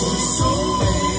So bad.